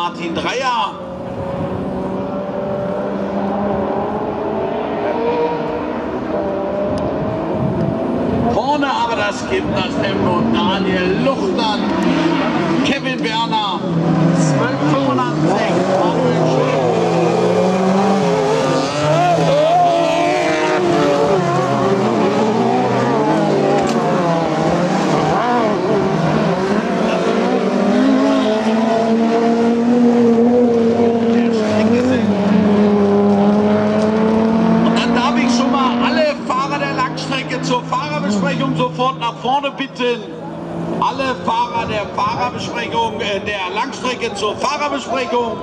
Martin Dreier. Vorne aber das Kind, das Tempo Daniel Luchtern, Kevin Werner, 12 Fahrerbesprechung sofort nach vorne bitten. Alle Fahrer der Fahrerbesprechung, äh, der Langstrecke zur Fahrerbesprechung.